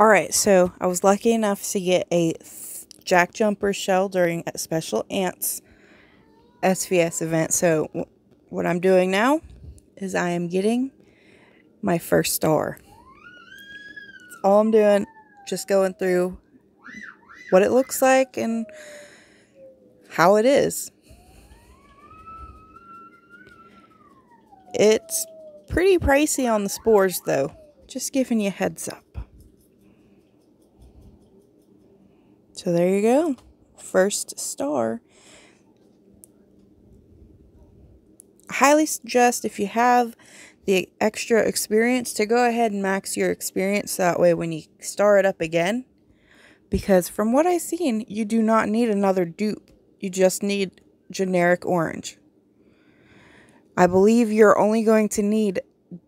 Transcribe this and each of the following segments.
Alright, so I was lucky enough to get a Jack Jumper shell during a special Ants SVS event. So what I'm doing now is I am getting my first star. That's all I'm doing, just going through what it looks like and how it is. It's pretty pricey on the spores though. Just giving you a heads up. So there you go. First star. Highly suggest if you have the extra experience to go ahead and max your experience that way when you star it up again. Because from what I've seen, you do not need another dupe. You just need generic orange. I believe you're only going to need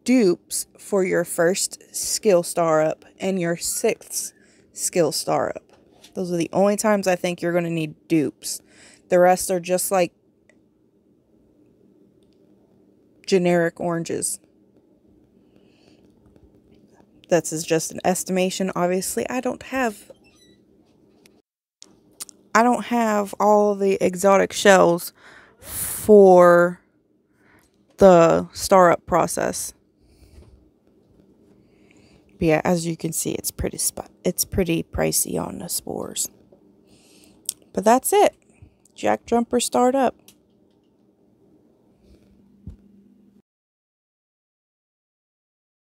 dupes for your first skill star up and your sixth skill star up. Those are the only times I think you're going to need dupes. The rest are just like generic oranges. That's is just an estimation. Obviously, I don't have I don't have all the exotic shells for the star up process. But yeah, as you can see, it's pretty it's pretty pricey on the spores. But that's it. Jack Jumper startup.